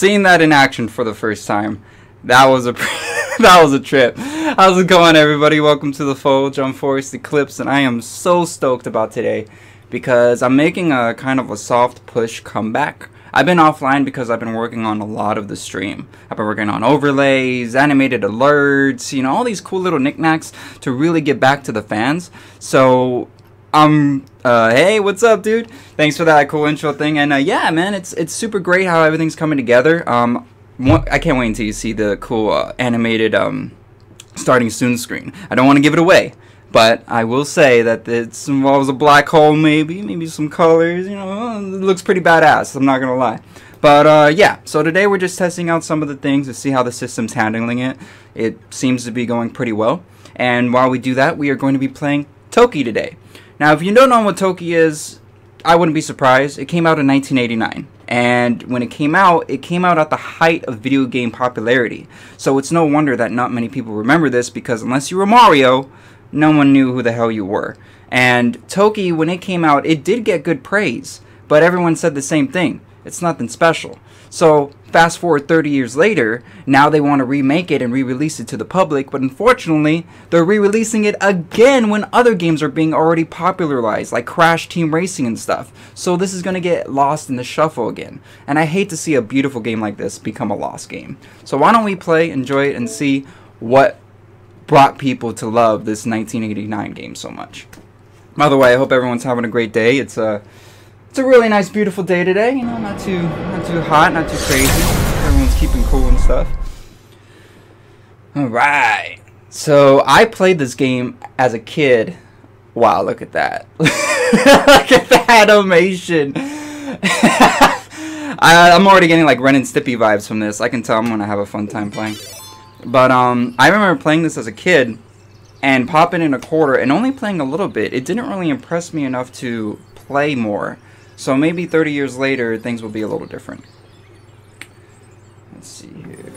seeing that in action for the first time, that was a that was a trip. How's it going, everybody? Welcome to the Fold, John Forrest Eclipse, and I am so stoked about today because I'm making a kind of a soft push comeback. I've been offline because I've been working on a lot of the stream. I've been working on overlays, animated alerts, you know, all these cool little knickknacks to really get back to the fans. So um uh hey what's up dude thanks for that cool intro thing and uh, yeah man it's it's super great how everything's coming together um i can't wait until you see the cool uh, animated um starting soon screen i don't want to give it away but i will say that it involves a black hole maybe maybe some colors you know it looks pretty badass i'm not gonna lie but uh, yeah, so today we're just testing out some of the things to see how the system's handling it. It seems to be going pretty well. And while we do that, we are going to be playing Toki today. Now, if you don't know what Toki is, I wouldn't be surprised. It came out in 1989. And when it came out, it came out at the height of video game popularity. So it's no wonder that not many people remember this because unless you were Mario, no one knew who the hell you were. And Toki, when it came out, it did get good praise. But everyone said the same thing. It's nothing special. So fast forward 30 years later, now they want to remake it and re-release it to the public, but unfortunately, they're re-releasing it again when other games are being already popularized, like Crash Team Racing and stuff. So this is going to get lost in the shuffle again. And I hate to see a beautiful game like this become a lost game. So why don't we play, enjoy it, and see what brought people to love this 1989 game so much. By the way, I hope everyone's having a great day. It's a uh, it's a really nice, beautiful day today. You know, not too, not too hot, not too crazy. Everyone's keeping cool and stuff. All right. So I played this game as a kid. Wow, look at that! look at the animation. I, am already getting like Ren and Stimpy vibes from this. I can tell I'm gonna have a fun time playing. But um, I remember playing this as a kid and popping in a quarter and only playing a little bit. It didn't really impress me enough to play more. So maybe 30 years later, things will be a little different. Let's see here.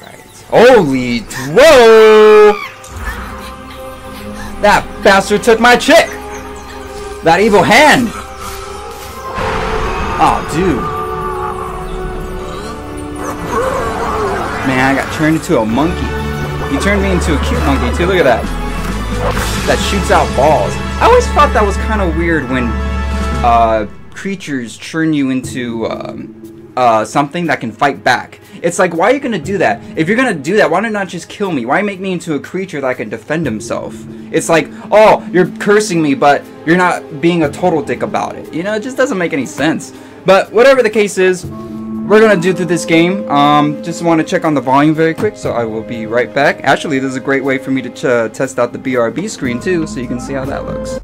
Right. Holy, whoa! That bastard took my chick! That evil hand! Oh, dude. Man, I got turned into a monkey. You turned me into a cute monkey, too. Look at that. That shoots out balls. I always thought that was kind of weird when uh, creatures turn you into um, uh, something that can fight back. It's like, why are you gonna do that? If you're gonna do that, why not just kill me? Why make me into a creature that can defend himself? It's like, oh, you're cursing me, but you're not being a total dick about it. You know, it just doesn't make any sense. But whatever the case is, we're gonna do through this game. Um, just want to check on the volume very quick, so I will be right back. Actually, this is a great way for me to test out the BRB screen too, so you can see how that looks.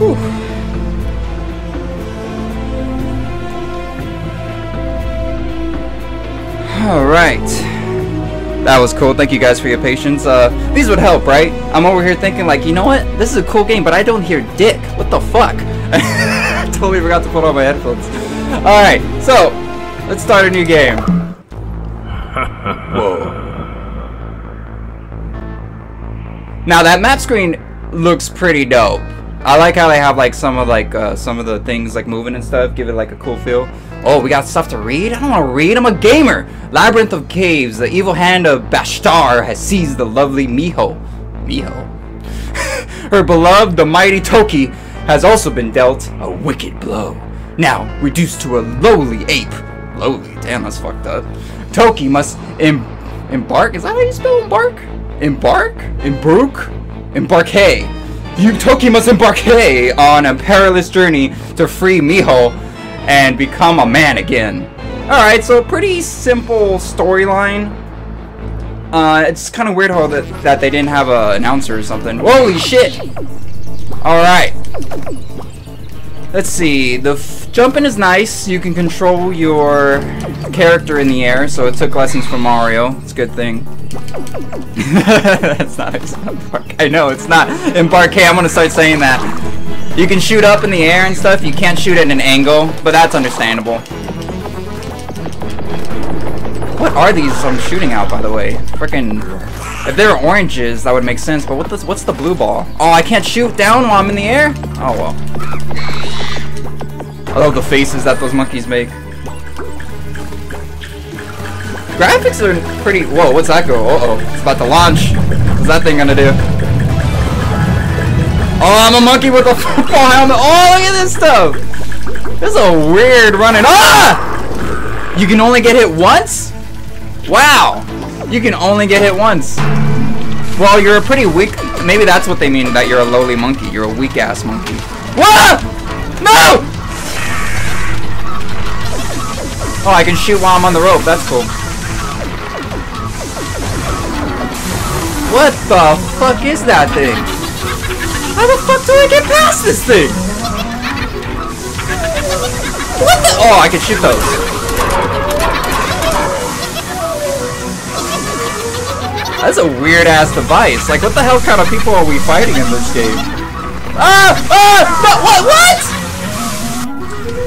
Whew. Alright. That was cool. Thank you guys for your patience. Uh, these would help, right? I'm over here thinking like, you know what? This is a cool game, but I don't hear dick. What the fuck? I totally forgot to put on my headphones. Alright, so, let's start a new game. Whoa. Now that map screen looks pretty dope. I like how they have like some of like uh, some of the things like moving and stuff, give it like a cool feel. Oh, we got stuff to read? I don't want to read. I'm a gamer. Labyrinth of Caves. The evil hand of Bashtar has seized the lovely Miho. Miho. Her beloved, the mighty Toki, has also been dealt a wicked blow. Now reduced to a lowly ape. Lowly? Damn, that's fucked up. Toki must em embark. Is that how you spell embark? Embark? Embark? Embark. Hey. You Toki must embark on a perilous journey to free Miho and become a man again. Alright, so pretty simple storyline. Uh, it's kind of weird how that, that they didn't have an announcer or something. Holy shit! Alright. Let's see. The jumping is nice. You can control your character in the air, so it took lessons from Mario. It's a good thing. That's not Embark. I know, it's not Embark. I'm gonna start saying that. You can shoot up in the air and stuff. You can't shoot at an angle, but that's understandable. What are these I'm shooting out, by the way? Freaking... If they're oranges, that would make sense, but what what's the blue ball? Oh, I can't shoot down while I'm in the air? Oh, well. I love the faces that those monkeys make. Graphics are pretty... Whoa, what's that go? Uh-oh. It's about to launch. What's that thing gonna do? Oh, I'm a monkey with a football helmet. Oh, look at this stuff. This is a weird running. Ah! You can only get hit once? Wow. You can only get hit once. Well, you're a pretty weak... Maybe that's what they mean, that you're a lowly monkey. You're a weak-ass monkey. Whoa! No! Oh, I can shoot while I'm on the rope. That's cool. What the fuck is that thing? How the fuck do I get past this thing? What the? Oh, I can shoot those. That's a weird ass device. Like, what the hell kind of people are we fighting in this game? Ah! Ah! What? What?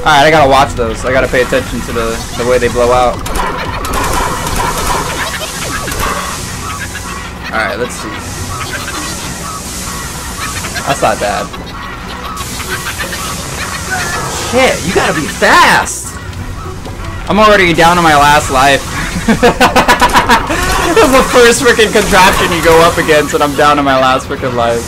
Alright, I gotta watch those. I gotta pay attention to the, the way they blow out. Alright, let's see. That's not bad. Shit, you gotta be fast! I'm already down to my last life. this is the first freaking contraption you go up against and I'm down to my last freaking life.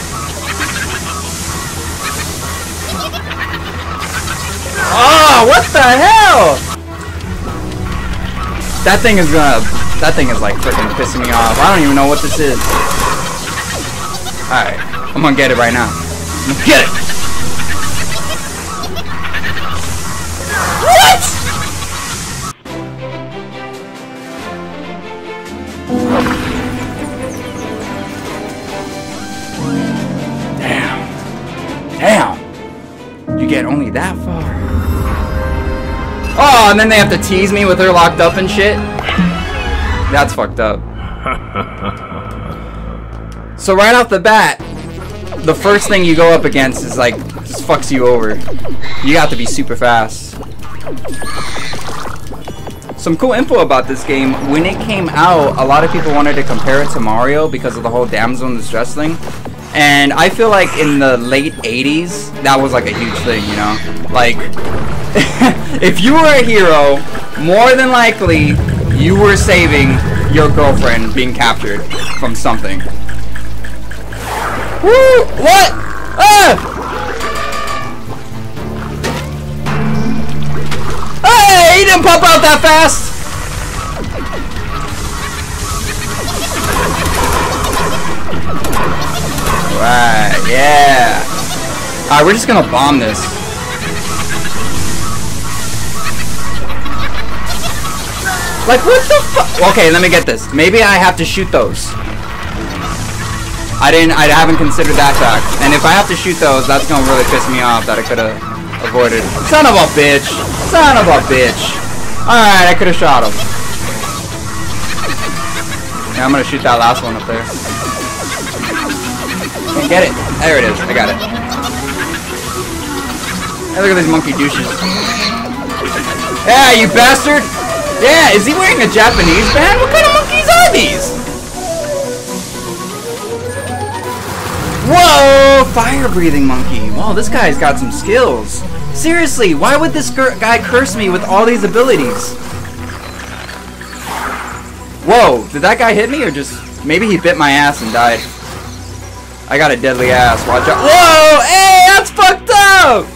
Oh, what the hell? That thing is gonna that thing is like freaking pissing me off. I don't even know what this is. Alright, I'm gonna get it right now. I'm gonna get it! What?! Damn. Damn! You get only that far. Oh, and then they have to tease me with her locked up and shit? That's fucked up. so right off the bat, the first thing you go up against is like, just fucks you over. You have to be super fast. Some cool info about this game, when it came out, a lot of people wanted to compare it to Mario because of the whole damsel in distress thing. And I feel like in the late 80s, that was like a huge thing, you know? Like, if you were a hero, more than likely, you were saving your girlfriend being captured from something. Woo! What? Ah! Hey! He didn't pop out that fast! Right, yeah. Alright, we're just gonna bomb this. Like, what the fuck? Okay, let me get this. Maybe I have to shoot those. I didn't, I haven't considered that fact. And if I have to shoot those, that's gonna really piss me off that I could have avoided. Son of a bitch. Son of a bitch. Alright, I could have shot him. Yeah, I'm gonna shoot that last one up there. Can't get it. There it is. I got it. Hey, look at these monkey douches. Yeah, you bastard! Yeah, is he wearing a Japanese band? What kind of monkeys are these? Whoa! Fire-breathing monkey. Whoa, this guy's got some skills. Seriously, why would this guy curse me with all these abilities? Whoa, did that guy hit me or just... Maybe he bit my ass and died. I got a deadly ass, watch out. Whoa! Hey, that's fucked up!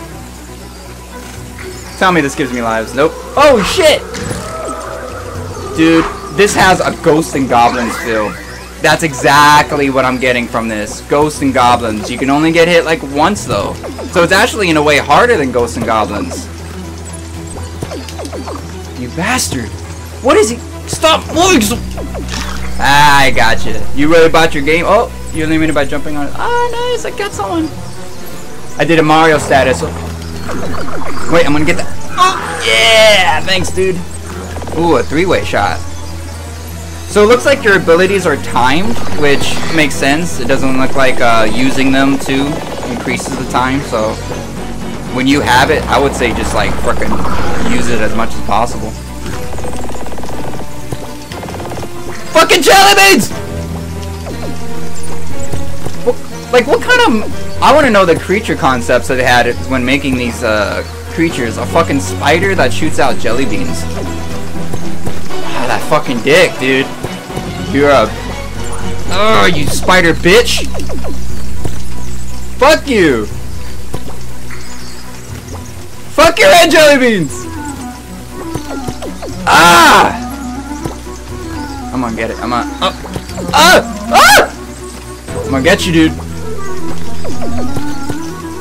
Tell me this gives me lives. Nope. Oh, shit! Dude, this has a Ghost and Goblins feel. That's exactly what I'm getting from this. Ghosts and Goblins. You can only get hit like once though. So it's actually in a way harder than Ghosts and Goblins. You bastard. What is he? Stop moving so ah, I got you. You really bought your game? Oh, you eliminated by jumping on it. Ah, nice. I got someone. I did a Mario status. Wait, I'm gonna get that. Oh, yeah. Thanks, dude. Ooh, a three-way shot. So it looks like your abilities are timed, which makes sense. It doesn't look like uh, using them too increases the time. So when you have it, I would say just like frickin' use it as much as possible. Fucking jelly beans! like what kind of... I want to know the creature concepts that they had when making these uh, creatures. A fucking spider that shoots out jelly beans. That fucking dick, dude. You're a... Oh, you spider bitch! Fuck you! Fuck your red jelly beans! Ah! I'm gonna get it. I'm gonna. Oh. Ah! Ah! I'm gonna get you, dude.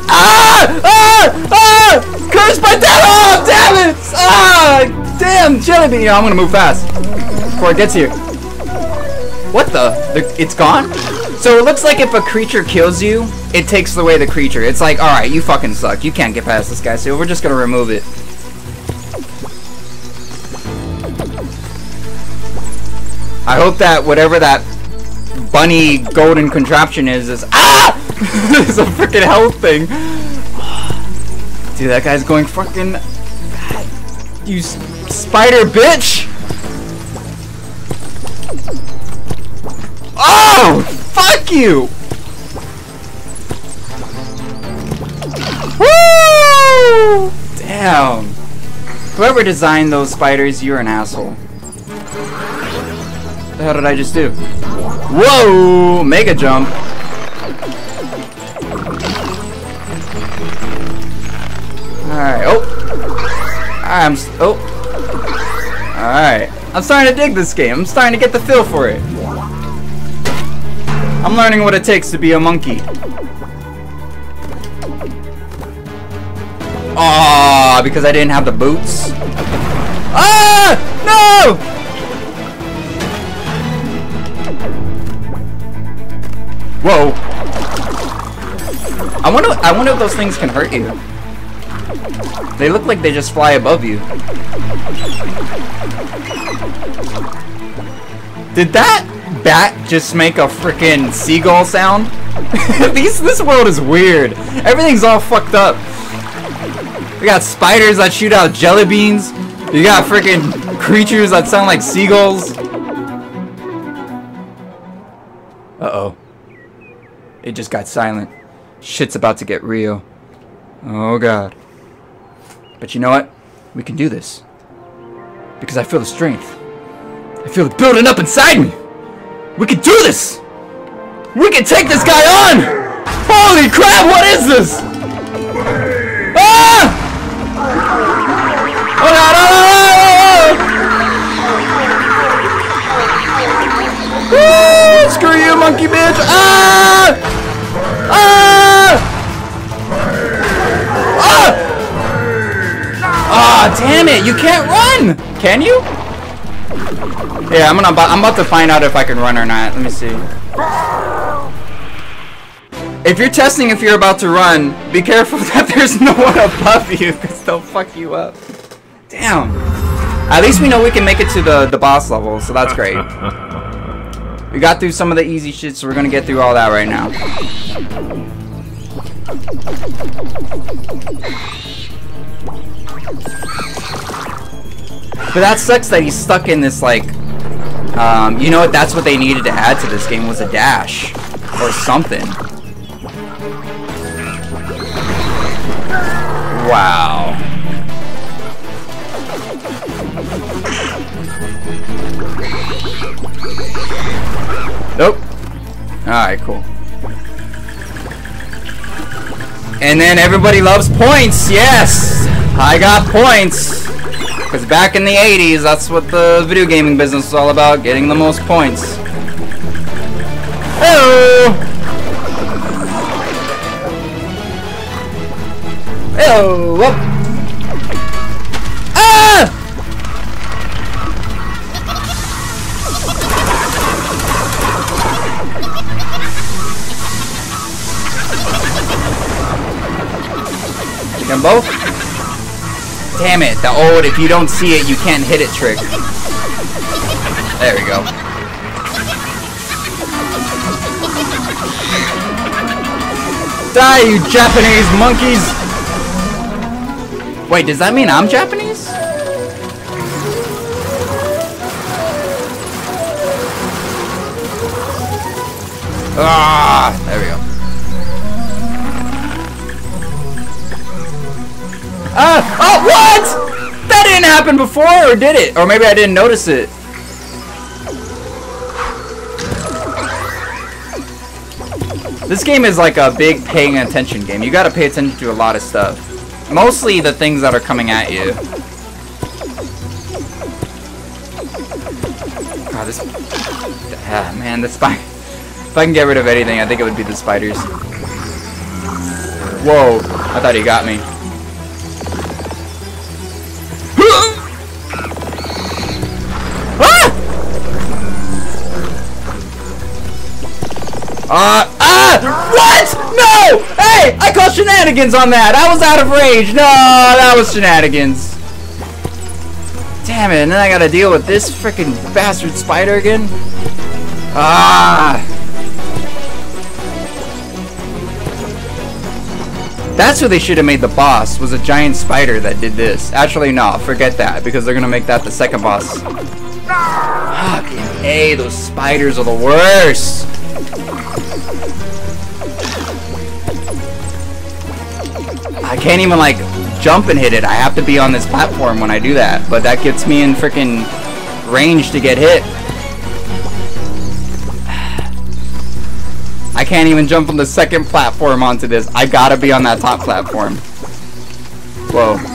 Ah! Ah! Ah! Curse my dad! Oh, damn it! Ah! Damn, jelly bean! I'm gonna move fast before it gets here. What the? the? It's gone? So it looks like if a creature kills you, it takes away the creature. It's like, alright, you fucking suck. You can't get past this guy, so we're just gonna remove it. I hope that whatever that bunny golden contraption is is ah! it's a freaking health thing. Dude, that guy's going fucking. God, you spider bitch! Oh! Fuck you! Woo! Damn. Whoever designed those spiders, you're an asshole What the hell did I just do? Whoa! Mega jump. Alright, oh. I'm, oh. Alright. I'm starting to dig this game. I'm starting to get the feel for it. I'm learning what it takes to be a monkey. Ah, because I didn't have the boots. Ah! No! Whoa. I wonder I wonder if those things can hurt you. They look like they just fly above you. Did that bat just make a freaking seagull sound? These, this world is weird. Everything's all fucked up. We got spiders that shoot out jelly beans. You got freaking creatures that sound like seagulls. Uh-oh. It just got silent. Shit's about to get real. Oh god. But you know what? We can do this. Because I feel the strength. I feel it building up inside me. We can do this! We can take this guy on! Holy crap, what is this? Ah! Oh oh, oh, oh, oh! Screw you, monkey bitch! Ah! Ah! Ah, damn it! You can't run! Can you? Yeah, I'm gonna. I'm about to find out if I can run or not. Let me see. If you're testing if you're about to run, be careful that there's no one above you, because they'll fuck you up. Damn. At least we know we can make it to the, the boss level, so that's great. We got through some of the easy shit, so we're gonna get through all that right now. But that sucks that he's stuck in this, like, um, you know what, that's what they needed to add to this game was a dash. Or something. Wow. Nope. Alright, cool. And then everybody loves points, yes! I got points! Because back in the 80s, that's what the video gaming business was all about, getting the most points. Hello! Hello! Whoop! Damn it, the old if you don't see it, you can't hit it trick. There we go. Die, you Japanese monkeys! Wait, does that mean I'm Japanese? Ah, there we go. Ah! Oh, what? That didn't happen before, or did it? Or maybe I didn't notice it. This game is like a big paying attention game. You gotta pay attention to a lot of stuff. Mostly the things that are coming at you. God, this... Ah, man, the spider... If I can get rid of anything, I think it would be the spiders. Whoa, I thought he got me. Uh, ah! What? No! Hey! I called shenanigans on that! I was out of rage! No, that was shenanigans. Damn it, and then I gotta deal with this freaking bastard spider again? Ah! That's who they should have made the boss, was a giant spider that did this. Actually, no, forget that, because they're gonna make that the second boss. Fucking A, those spiders are the worst! I can't even like jump and hit it. I have to be on this platform when I do that. But that gets me in freaking range to get hit. I can't even jump from the second platform onto this. I gotta be on that top platform. Whoa.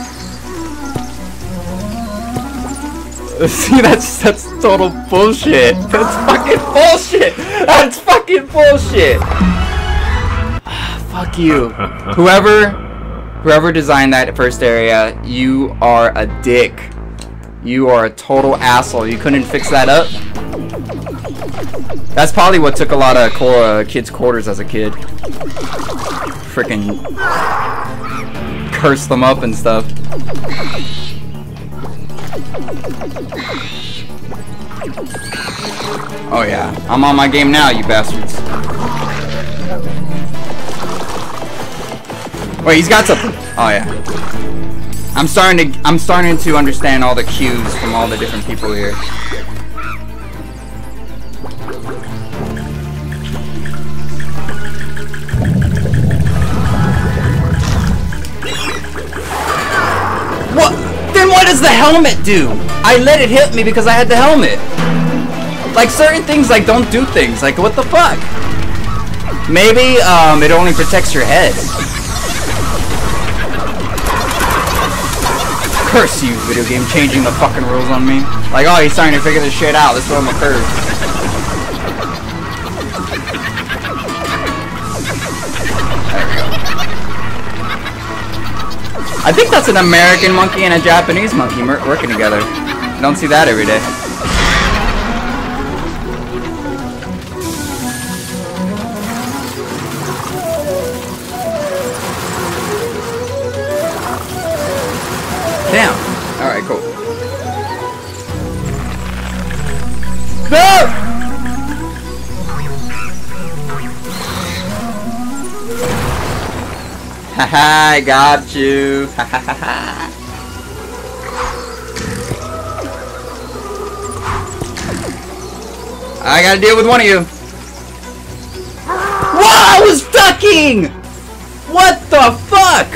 See, that's that's total bullshit. That's fucking bullshit. That's fucking bullshit. Fuck you. Whoever Whoever designed that first area, you are a dick. You are a total asshole. You couldn't fix that up? That's probably what took a lot of uh, kids' quarters as a kid. Freaking curse them up and stuff. Oh yeah, I'm on my game now, you bastards. Wait, he's got something. Oh yeah. I'm starting to I'm starting to understand all the cues from all the different people here. Does the helmet do? I let it hit me because I had the helmet. Like certain things like don't do things. Like what the fuck? Maybe um it only protects your head. Curse you, video game, changing the fucking rules on me. Like, oh, he's starting to figure this shit out. Let's throw him a. I think that's an American monkey and a Japanese monkey working together. I don't see that every day. I got you. I gotta deal with one of you. Whoa, I was ducking! What the fuck?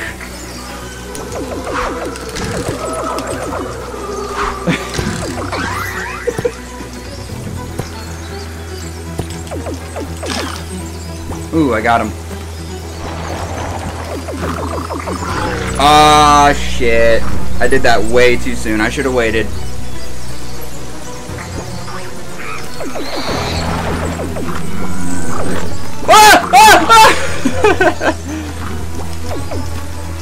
Ooh, I got him. Ah, shit. I did that way too soon. I should have waited. Ah! Ah! Ah!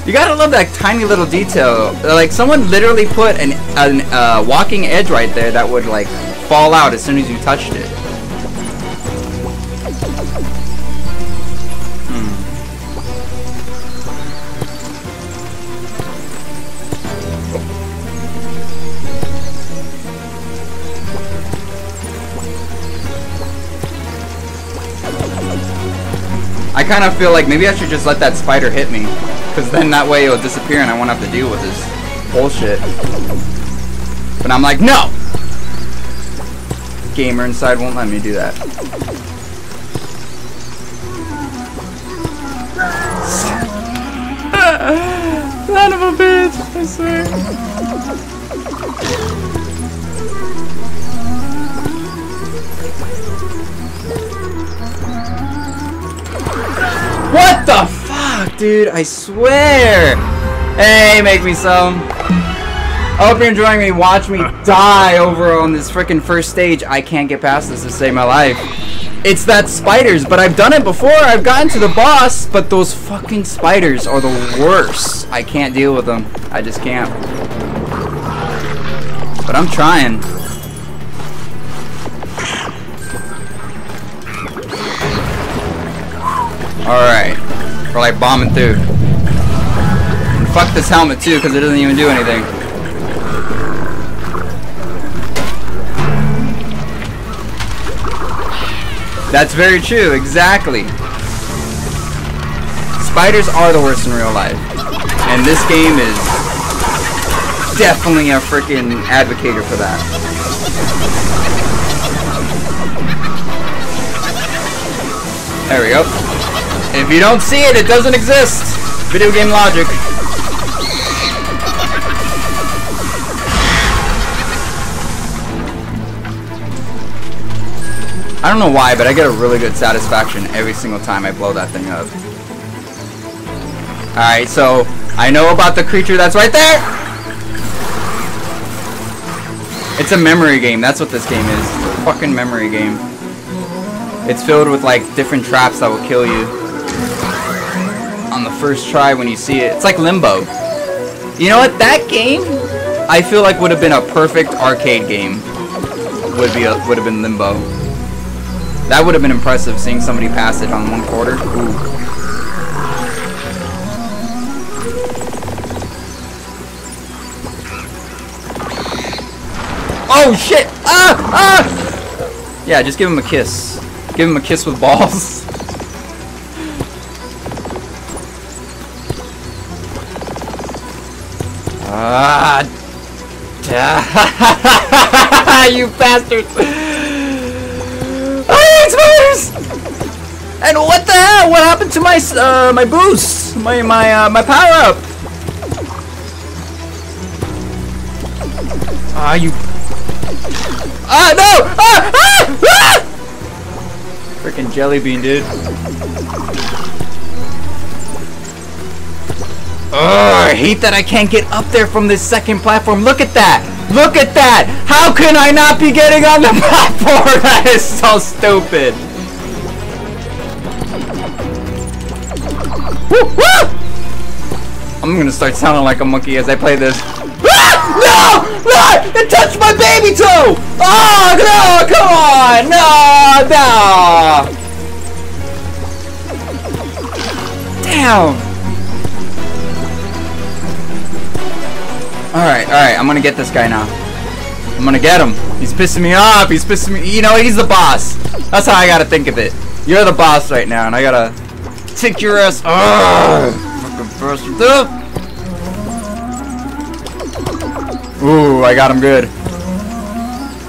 you gotta love that tiny little detail. Like, someone literally put an, an uh, walking edge right there that would, like, fall out as soon as you touched it. Kind of feel like maybe I should just let that spider hit me. Because then that way it'll disappear and I won't have to deal with this bullshit. But I'm like, no! Gamer inside won't let me do that. Son of a bitch, I swear. The fuck, dude? I swear. Hey, make me some. I hope you're enjoying me. Watch me die over on this freaking first stage. I can't get past this to save my life. It's that spiders, but I've done it before. I've gotten to the boss, but those fucking spiders are the worst. I can't deal with them. I just can't. But I'm trying. Alright. We're like bombing through. And fuck this helmet too, because it doesn't even do anything. That's very true, exactly. Spiders are the worst in real life. And this game is definitely a freaking advocator for that. There we go. If you don't see it, it doesn't exist. Video game logic. I don't know why, but I get a really good satisfaction every single time I blow that thing up. Alright, so I know about the creature that's right there! It's a memory game, that's what this game is. Fucking memory game. It's filled with like different traps that will kill you first try when you see it. It's like Limbo. You know what? That game, I feel like would have been a perfect arcade game. Would be a, would have been Limbo. That would have been impressive seeing somebody pass it on one quarter. Ooh. Oh shit! Ah! Ah! Yeah, just give him a kiss. Give him a kiss with balls. Ah! you bastards! I hate spiders! And what the hell? What happened to my uh, my boost? My my uh, my power up? Ah, you! Ah no! Ah! Ah! ah! Freaking jelly bean, dude. Ugh, I hate that I can't get up there from this second platform. Look at that! Look at that! How can I not be getting on the platform? That is so stupid. I'm gonna start sounding like a monkey as I play this. Ah! No! No! It touched my baby toe! Oh, no! Come on! No! No! Damn! Alright, alright, I'm gonna get this guy now. I'm gonna get him. He's pissing me off. He's pissing me. You know, he's the boss. That's how I gotta think of it. You're the boss right now, and I gotta kick your ass. Ugh. Ooh, I got him good.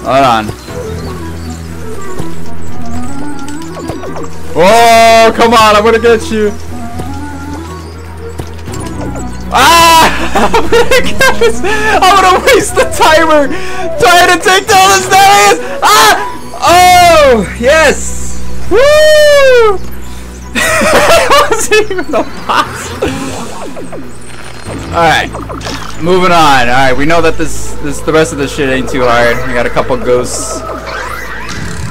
Hold on. Oh, come on, I'm gonna get you. Ah! I'm gonna. I'm gonna waste the timer trying to take down this Darius. Ah! Oh, yes. Woo! it wasn't even a boss. Alright. Moving on. Alright, we know that this this the rest of this shit ain't too hard. We got a couple ghosts.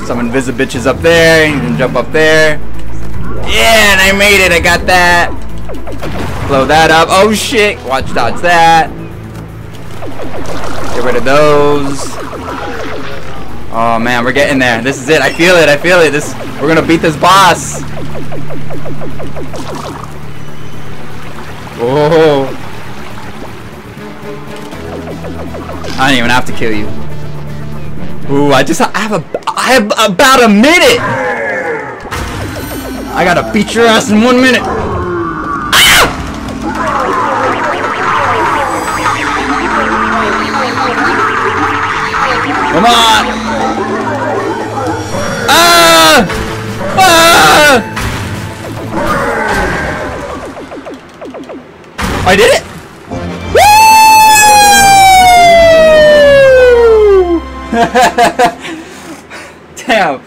Some invisible bitches up there. You can jump up there. Yeah, and I made it. I got that. Blow that up. Oh shit. Watch dodge that. Get rid of those. Oh man, we're getting there. This is it. I feel it. I feel it. This we're gonna beat this boss. Oh. I don't even have to kill you. Ooh, I just I have a I have about a minute. I gotta beat your ass in one minute. Come on! Ah! Ah! I did it! Damn.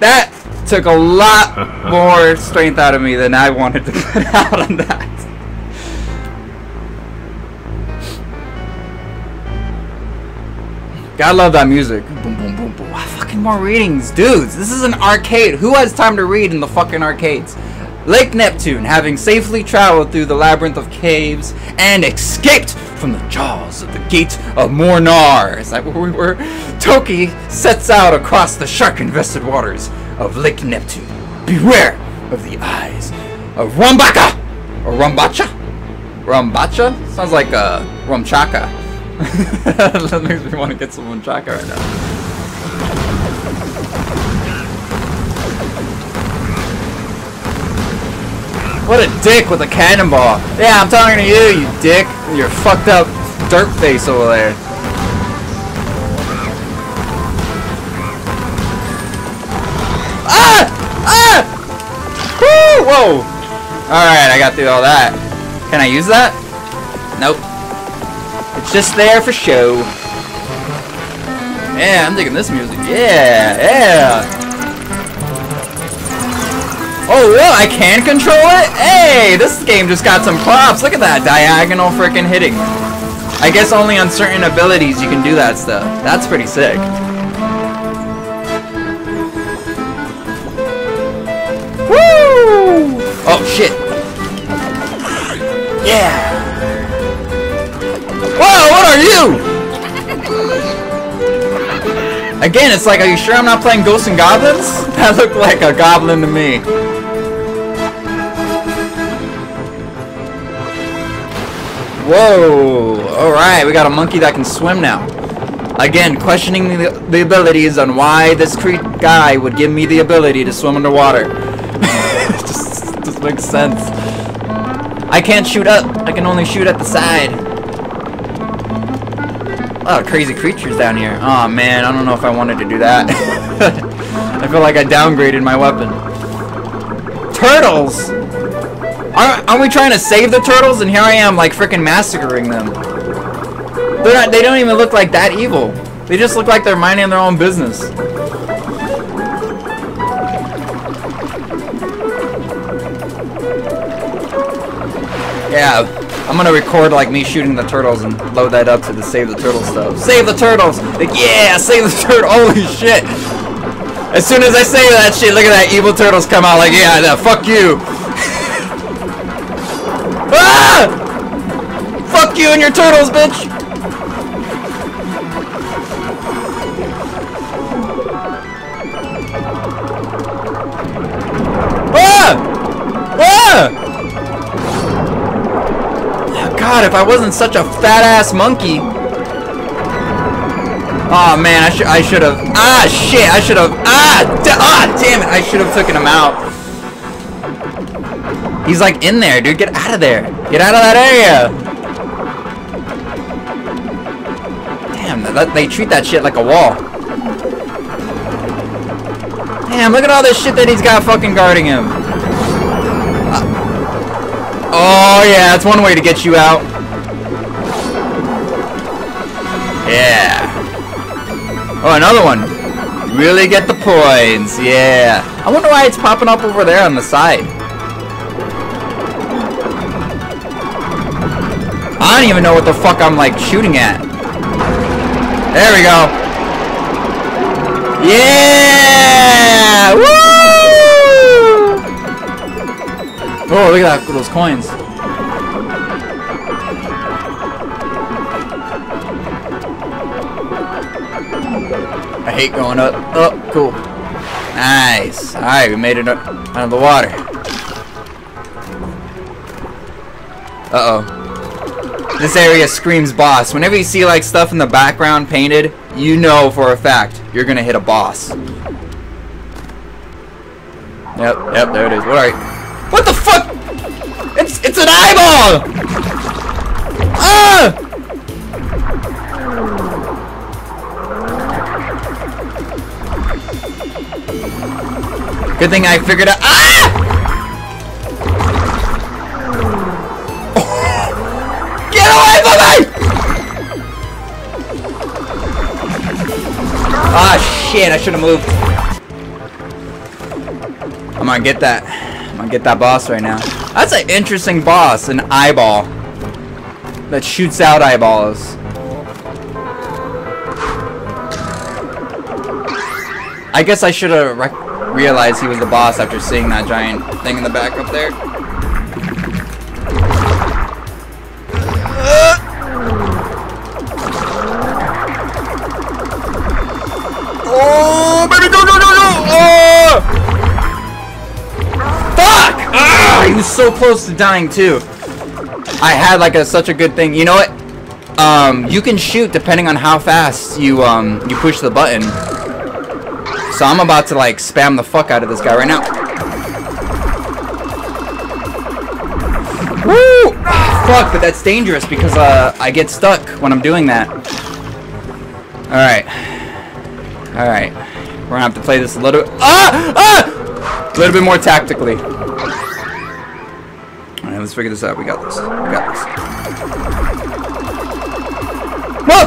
That took a lot more strength out of me than I wanted to put out on that. Gotta love that music. Boom, boom, boom, boom. Fucking more readings. Dudes, this is an arcade. Who has time to read in the fucking arcades? Lake Neptune, having safely traveled through the labyrinth of caves and escaped from the jaws of the gate of Mornar. Is that where we were? Toki sets out across the shark-infested waters of Lake Neptune. Beware of the eyes of Rumbaka! Or Rumbacha? Rumbacha? Sounds like uh, Rumchaka. that makes me want to get some Rumchaka right now. What a dick with a cannonball. Yeah, I'm talking to you, you dick. Your fucked up dirt face over there. Ah! Ah! Woo! Whoa! Alright, I got through all that. Can I use that? Nope. Just there for show. Yeah, I'm digging this music. Yeah, yeah. Oh, what? I can control it? Hey, this game just got some props. Look at that diagonal freaking hitting. I guess only on certain abilities you can do that stuff. That's pretty sick. Woo! Oh, shit. Yeah. Whoa, what are you? Again, it's like, are you sure I'm not playing Ghosts and Goblins? That looked like a goblin to me. Whoa! Alright, we got a monkey that can swim now. Again, questioning the, the abilities on why this guy would give me the ability to swim underwater. just, just makes sense. I can't shoot up. I can only shoot at the side. A lot of crazy creatures down here. Oh man, I don't know if I wanted to do that. I feel like I downgraded my weapon. Turtles! Aren't, aren't we trying to save the turtles? And here I am, like, freaking massacring them. They're not, they don't even look like that evil. They just look like they're minding their own business. Yeah, I'm gonna record like me shooting the turtles and load that up to the save the turtle stuff. Save the turtles! Like, yeah, save the turtle! Holy shit! As soon as I say that shit, look at that evil turtles come out like, yeah, yeah fuck you! ah! Fuck you and your turtles, bitch! God, if I wasn't such a fat ass monkey. Oh man, I should I should have. Ah shit, I should have. Ah, ah, damn it, I should have taken him out. He's like in there, dude. Get out of there. Get out of that area! Damn, that, they treat that shit like a wall. Damn, look at all this shit that he's got fucking guarding him. Oh, yeah, that's one way to get you out. Yeah. Oh, another one. Really get the points. Yeah. I wonder why it's popping up over there on the side. I don't even know what the fuck I'm like shooting at. There we go. Yeah! Woo! Oh, look at that, those coins. I hate going up. Oh, cool. Nice. Alright, we made it out of the water. Uh-oh. This area screams boss. Whenever you see like stuff in the background painted, you know for a fact you're gonna hit a boss. Yep, yep, there it is. Alright. It's an eyeball! Ah! Good thing I figured out. Ah! Get away from me! Ah, shit! I should have moved. I'm gonna get that. I'm gonna get that boss right now. That's an interesting boss. An eyeball that shoots out eyeballs. I guess I should have realized he was the boss after seeing that giant thing in the back up there. So close to dying too. I had like a such a good thing. You know what? Um, you can shoot depending on how fast you um you push the button. So I'm about to like spam the fuck out of this guy right now. Woo! Fuck, but that's dangerous because uh, I get stuck when I'm doing that. Alright. Alright. We're gonna have to play this a little Ah! Ah! A little bit more tactically. Let's figure this out. We got this. We got this. Whoa!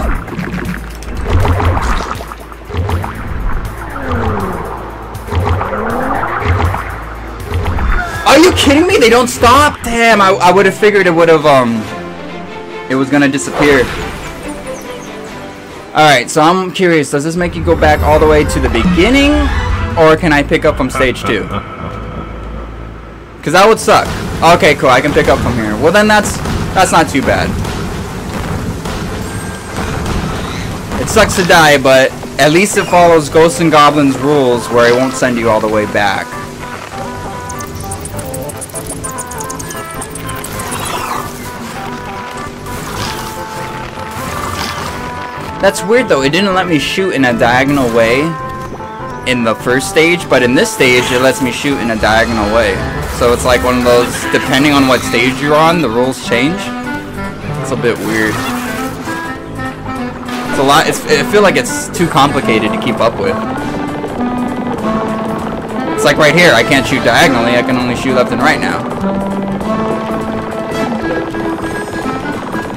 Are you kidding me? They don't stop? Damn, I, I would have figured it would have, um, it was gonna disappear. Alright, so I'm curious, does this make you go back all the way to the beginning? Or can I pick up from stage 2? Because that would suck. Okay, cool, I can pick up from here. Well then that's, that's not too bad. It sucks to die, but at least it follows Ghosts and Goblins rules where it won't send you all the way back. That's weird though, it didn't let me shoot in a diagonal way in the first stage, but in this stage it lets me shoot in a diagonal way. So it's like one of those, depending on what stage you're on, the rules change. It's a bit weird. It's a lot, it's, I feel like it's too complicated to keep up with. It's like right here, I can't shoot diagonally, I can only shoot left and right now.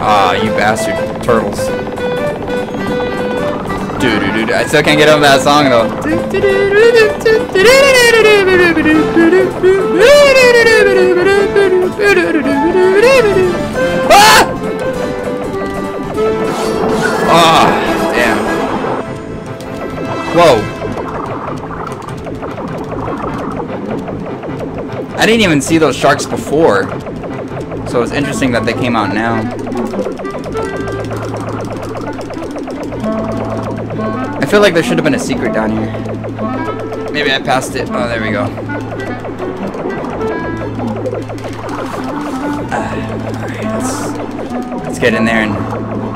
Ah, you bastard turtles. I still can't get over that song though. Ah! Oh, damn. Whoa. I didn't even see those sharks before. So it's interesting that they came out now. Feel like there should have been a secret down here. Maybe I passed it. Oh, there we go. Uh, let's, let's get in there and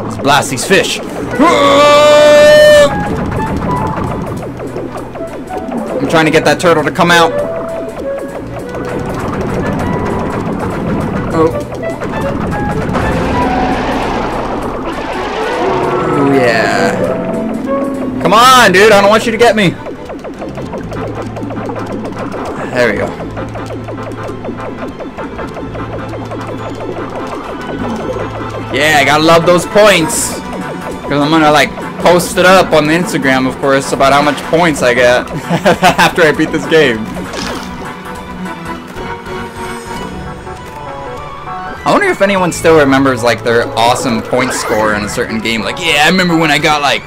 let's blast these fish. I'm trying to get that turtle to come out. Dude. I don't want you to get me. There we go. Yeah, I gotta love those points. Because I'm gonna, like, post it up on the Instagram, of course, about how much points I get after I beat this game. I wonder if anyone still remembers like their awesome point score in a certain game. Like, yeah, I remember when I got like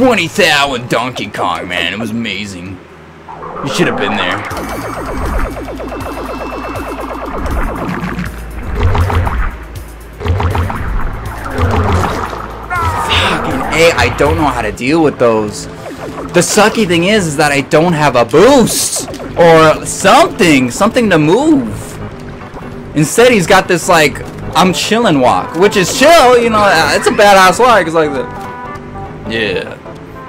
20,000 Donkey Kong, man. It was amazing. You should have been there. Fucking A, I don't know how to deal with those. The sucky thing is, is that I don't have a boost. Or something. Something to move. Instead, he's got this, like, I'm chillin' walk. Which is chill, you know, it's a badass walk. It's like the, Yeah.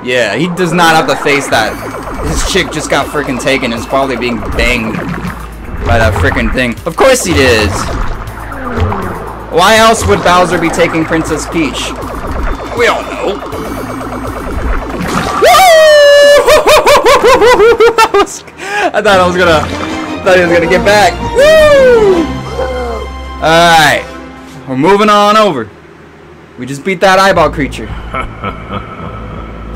Yeah, he does not have the face that his chick just got freaking taken and is probably being banged by that freaking thing. Of course he is. Why else would Bowser be taking Princess Peach? We all know. I thought I was gonna, thought he was gonna get back. Woo! All right, we're moving on over. We just beat that eyeball creature.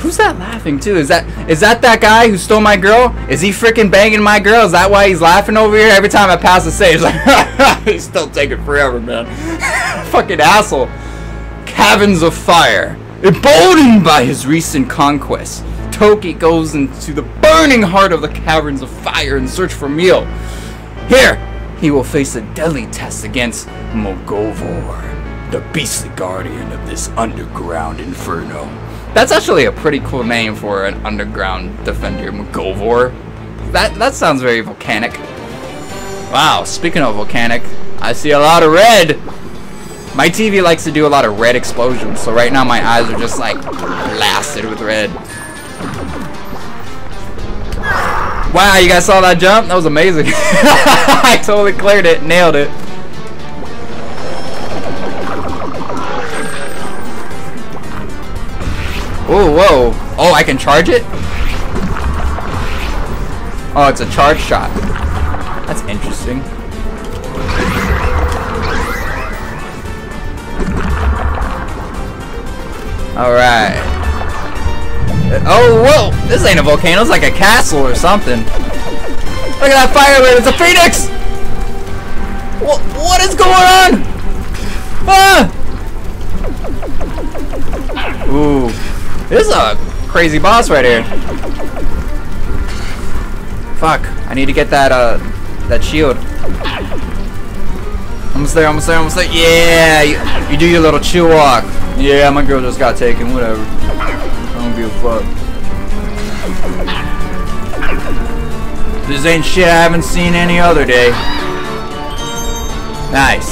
Who's that laughing too? Is that is that that guy who stole my girl? Is he freaking banging my girl? Is that why he's laughing over here every time I pass the stage? Like, he's still taking forever, man. Fucking asshole. Caverns of Fire. Emboldened by his recent conquest, Toki goes into the burning heart of the Caverns of Fire in search for Miho. Here, he will face a deadly test against Mogovor, the beastly guardian of this underground inferno. That's actually a pretty cool name for an underground defender, Mogovor. That that sounds very volcanic. Wow, speaking of volcanic, I see a lot of red. My TV likes to do a lot of red explosions, so right now my eyes are just like blasted with red. Wow, you guys saw that jump? That was amazing. I totally cleared it, nailed it. Oh, whoa. Oh, I can charge it? Oh, it's a charge shot. That's interesting. Alright. Oh, whoa! This ain't a volcano, it's like a castle or something. Look at that fire red, it's a phoenix! What, what is going on? Ah! Ooh. This is a crazy boss right here. Fuck. I need to get that, uh, that shield. Almost there, almost there, almost there. Yeah! You, you do your little chill walk. Yeah, my girl just got taken. Whatever. I don't give a fuck. This ain't shit I haven't seen any other day. Nice.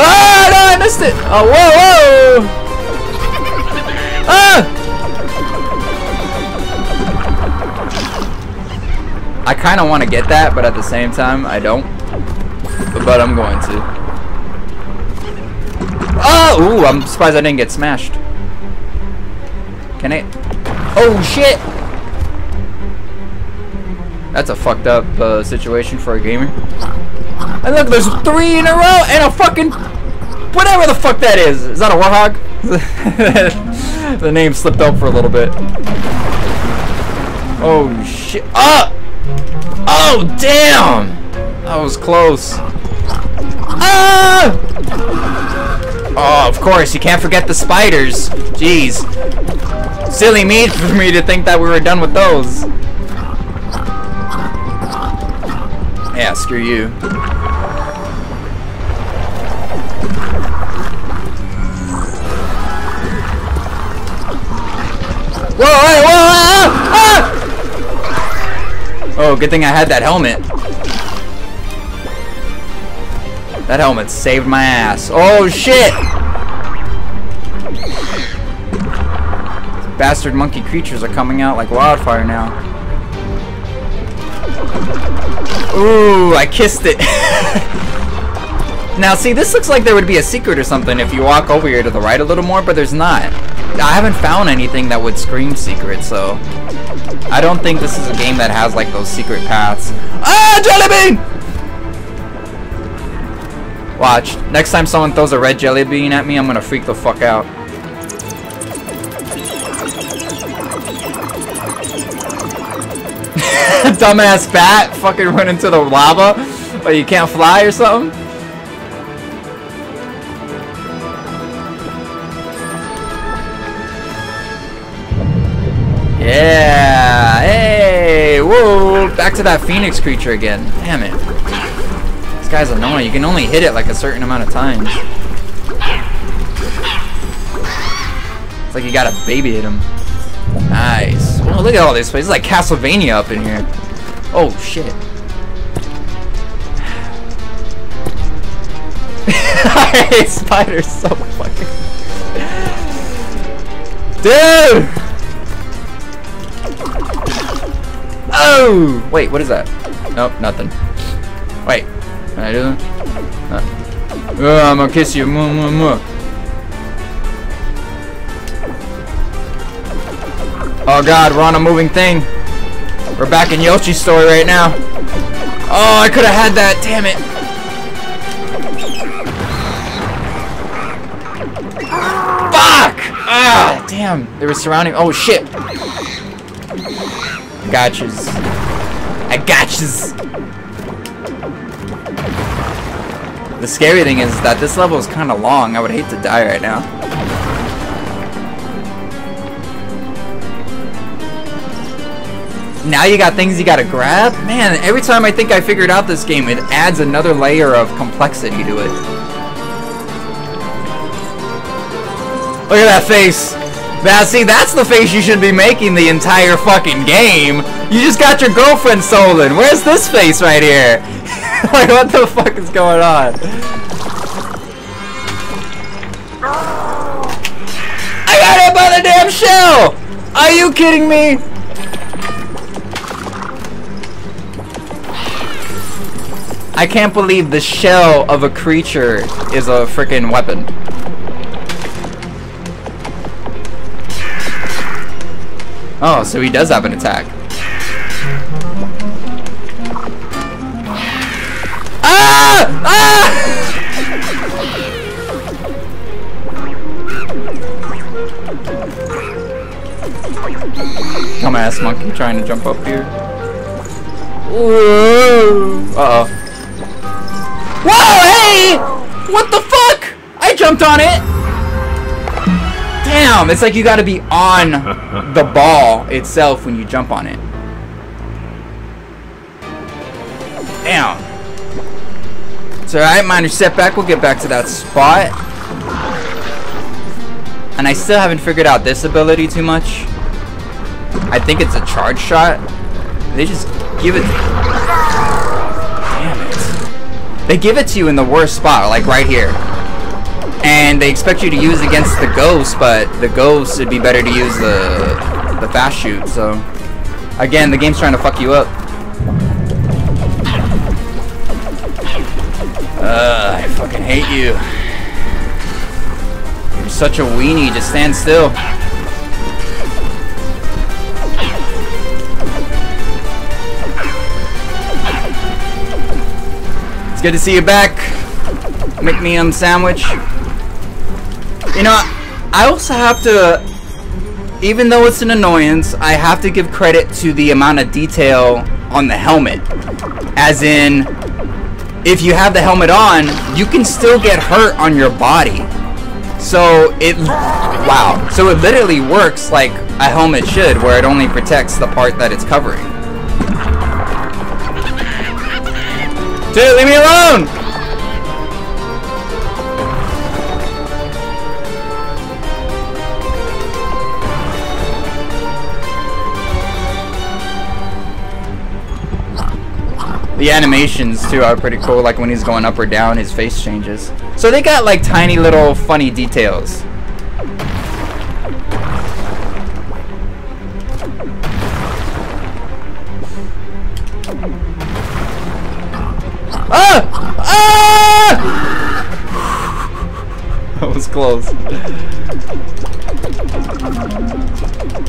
Ah, no, I missed it. Oh, whoa, whoa. Ah! I kind of want to get that, but at the same time, I don't. But I'm going to. Oh! Ooh, I'm surprised I didn't get smashed. Can I? Oh, shit! That's a fucked up uh, situation for a gamer. And look, there's three in a row and a fucking... Whatever the fuck that is. Is that a warthog? the name slipped out for a little bit. Oh, shit. Ah! Oh, damn! That was close. Ah! Oh, of course, you can't forget the spiders. Jeez. Silly me for me to think that we were done with those. Yeah, screw you. Whoa, whoa, ah! Oh, good thing I had that helmet. That helmet saved my ass. Oh, shit! Bastard monkey creatures are coming out like wildfire now. Ooh, I kissed it. now, see, this looks like there would be a secret or something if you walk over here to the right a little more, but there's not. I haven't found anything that would scream secret, so I don't think this is a game that has like those secret paths. Ah, jelly bean! Watch. Next time someone throws a red jelly bean at me, I'm gonna freak the fuck out. Dumbass bat fucking run into the lava, but you can't fly or something. Whoa! Back to that phoenix creature again. Damn it. This guy's annoying. You can only hit it like a certain amount of times. It's like you gotta baby hit him. Nice. Oh, look at all this place. It's like Castlevania up in here. Oh, shit. I hate spiders so fucking... Dude! Oh! Wait, what is that? Nope, nothing. Wait, can I do that? Oh, I'm gonna kiss you. Mwah, mwah, mwah. Oh god, we're on a moving thing. We're back in Yoshi's story right now. Oh, I could have had that, damn it. Fuck! Ah, damn. They were surrounding. Oh shit. Gotchas. I gotchas. The scary thing is that this level is kind of long. I would hate to die right now. Now you got things you gotta grab? Man, every time I think I figured out this game, it adds another layer of complexity to it. Look at that face. Now, see, that's the face you should be making the entire fucking game. You just got your girlfriend stolen. Where's this face right here? like, what the fuck is going on? I got hit by the damn shell! Are you kidding me? I can't believe the shell of a creature is a freaking weapon. Oh, so he does have an attack. Ah! Ah! Come ass monkey trying to jump up here. Uh oh. Whoa, hey! What the fuck? I jumped on it! Damn, it's like you gotta be on the ball itself when you jump on it. Damn. It's alright, minor setback, we'll get back to that spot. And I still haven't figured out this ability too much. I think it's a charge shot. They just give it... Damn it. They give it to you in the worst spot, like right here. And they expect you to use against the ghost, but the ghost would be better to use the the fast shoot. So again, the game's trying to fuck you up. Uh, I fucking hate you. You're such a weenie. Just stand still. It's good to see you back. McMeum sandwich. You know, I also have to, even though it's an annoyance, I have to give credit to the amount of detail on the helmet. As in, if you have the helmet on, you can still get hurt on your body. So it, wow. So it literally works like a helmet should, where it only protects the part that it's covering. Dude, leave me alone! The animations too are pretty cool, like when he's going up or down, his face changes. So they got like tiny little funny details. Ah! Ah! that was close.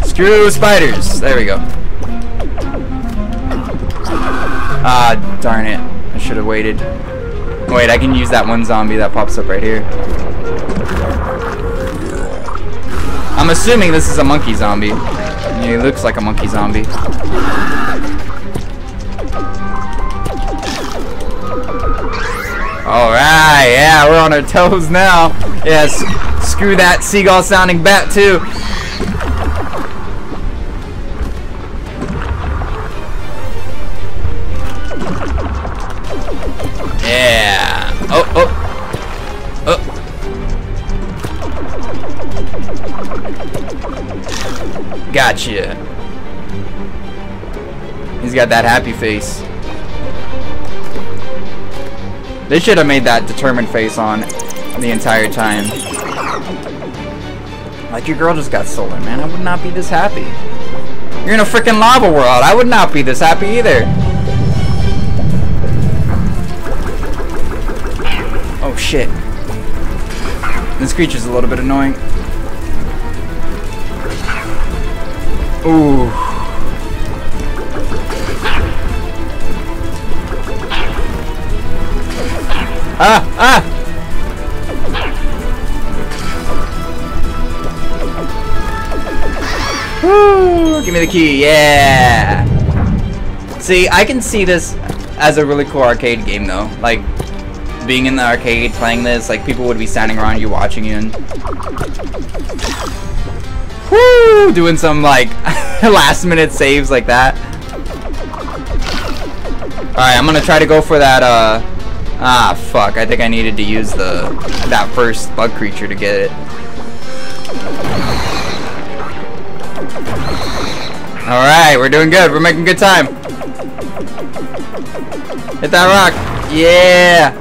Screw spiders. There we go. Ah, darn it. I should have waited. Wait, I can use that one zombie that pops up right here. I'm assuming this is a monkey zombie. He looks like a monkey zombie. Alright, yeah, we're on our toes now. Yes, screw that seagull sounding bat too. Gotcha. He's got that happy face. They should have made that determined face on the entire time. Like, your girl just got stolen, man. I would not be this happy. You're in a freaking lava world. I would not be this happy either. Oh, shit. This creature's a little bit annoying. Ooh. Ah! Ah! Woo! Give me the key, yeah! See, I can see this as a really cool arcade game though. Like, being in the arcade, playing this, like people would be standing around you watching you and... Woo! Doing some like last minute saves like that. Alright, I'm gonna try to go for that uh Ah, fuck. I think I needed to use the that first bug creature to get it. Alright, we're doing good. We're making good time. Hit that rock. Yeah.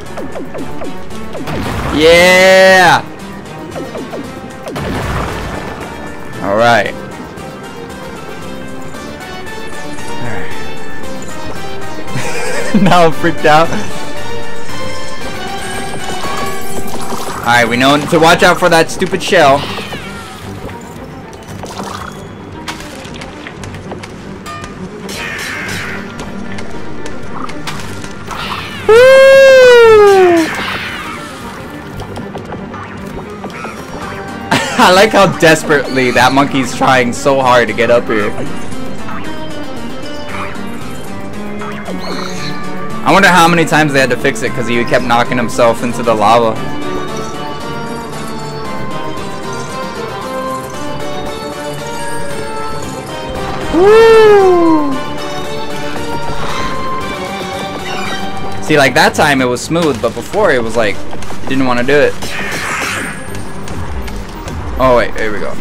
Yeah. Alright. Alright. now I'm freaked out. Alright, we know to watch out for that stupid shell. I like how desperately that monkey's trying so hard to get up here. I wonder how many times they had to fix it because he kept knocking himself into the lava. Woo! See, like that time it was smooth, but before it was like, didn't want to do it. Oh wait, here we go.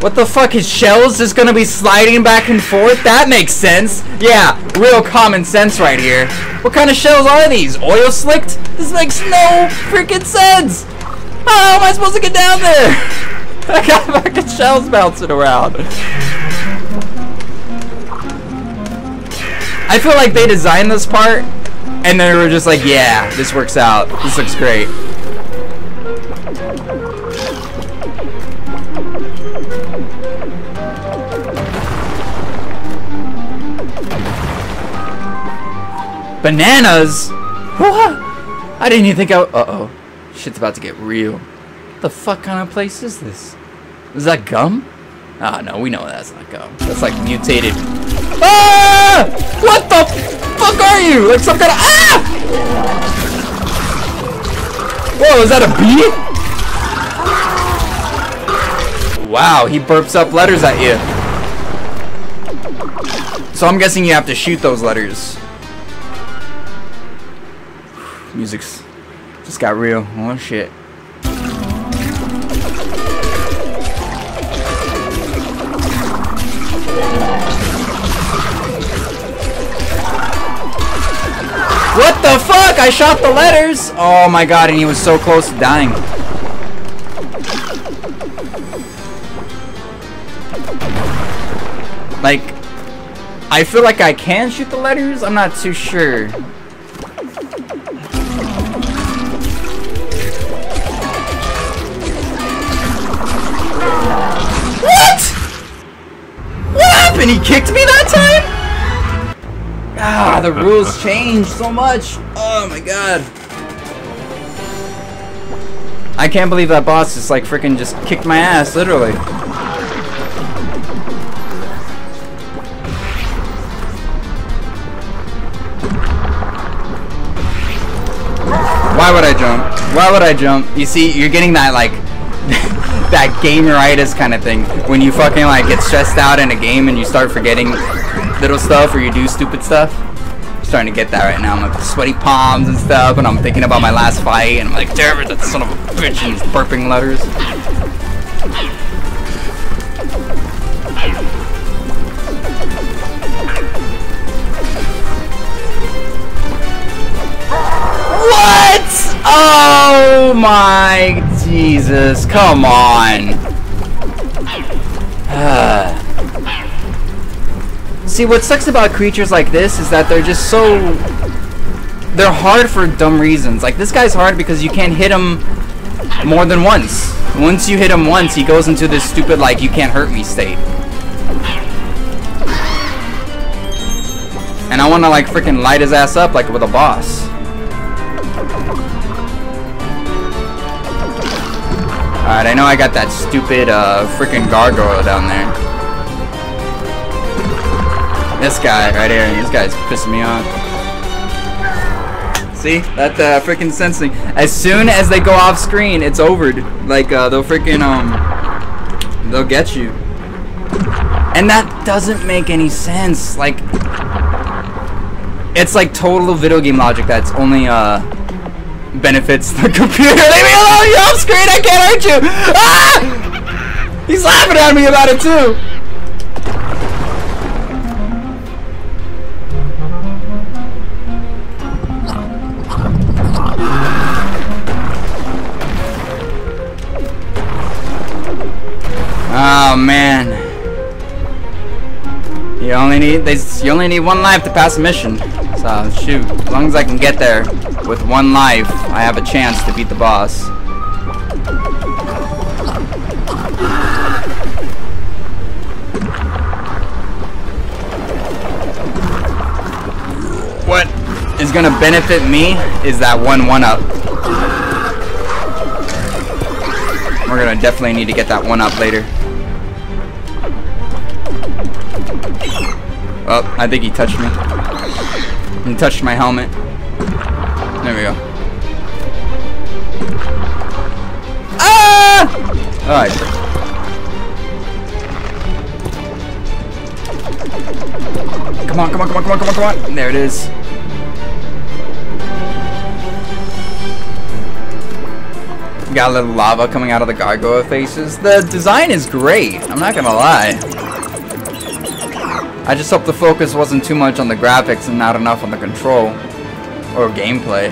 What the fuck, his shells just gonna be sliding back and forth? That makes sense. Yeah, real common sense right here. What kind of shells are these? Oil slicked? This makes no freaking sense! How am I supposed to get down there? I got fucking shells bouncing around. I feel like they designed this part, and they were just like, yeah, this works out. This looks great. Bananas? What? I didn't even think I... Uh-oh. Shit's about to get real What the fuck kind of place is this? Is that gum? Ah, no, we know that's not gum. That's like mutated. Ah! What the fuck are you? Like some kind of ah! Whoa, is that a bee? Wow, he burps up letters at you. So I'm guessing you have to shoot those letters. Music's just got real. Oh shit. What the fuck? I shot the letters! Oh my god, and he was so close to dying. Like, I feel like I can shoot the letters? I'm not too sure. What? What happened? He kicked me that time? Ah, the rules change so much. Oh my god. I can't believe that boss just like freaking just kicked my ass, literally. Why would I jump? Why would I jump? You see, you're getting that like that gameritis kind of thing when you fucking like get stressed out in a game and you start forgetting little stuff or you do stupid stuff. I'm starting to get that right now. I'm like sweaty palms and stuff, and I'm thinking about my last fight, and I'm like, damn it, that son of a bitch, and he's burping letters. What? Oh my Jesus, come on. See, what sucks about creatures like this is that they're just so... They're hard for dumb reasons. Like, this guy's hard because you can't hit him more than once. Once you hit him once, he goes into this stupid, like, you can't hurt me state. And I want to, like, freaking light his ass up, like, with a boss. Alright, I know I got that stupid uh, freaking gargoyle down there. This guy right here, this guy's pissing me off. See? That uh, freaking sensing. As soon as they go off screen, it's over. Like, uh, they'll freaking, um, they'll get you. And that doesn't make any sense. Like, it's like total video game logic that's only, uh, benefits the computer. Leave me alone! You're off screen! I can't hurt you! Ah! He's laughing at me about it too! Oh man. You only need they you only need one life to pass a mission. So shoot, as long as I can get there with one life, I have a chance to beat the boss. What is gonna benefit me is that one one-up. We're gonna definitely need to get that one-up later. Oh, I think he touched me. He touched my helmet. There we go. Ah! Alright. Come on, come on, come on, come on, come on, come on. There it is. Got a little lava coming out of the gargoyle faces. The design is great. I'm not gonna lie. I just hope the focus wasn't too much on the graphics and not enough on the control or gameplay.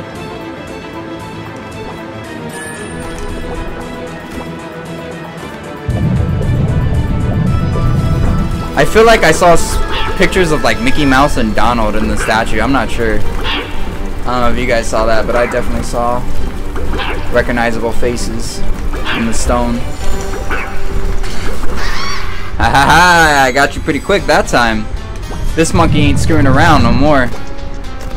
I feel like I saw pictures of like Mickey Mouse and Donald in the statue. I'm not sure. I don't know if you guys saw that, but I definitely saw recognizable faces in the stone. Ha ha ha! I got you pretty quick that time. This monkey ain't screwing around no more.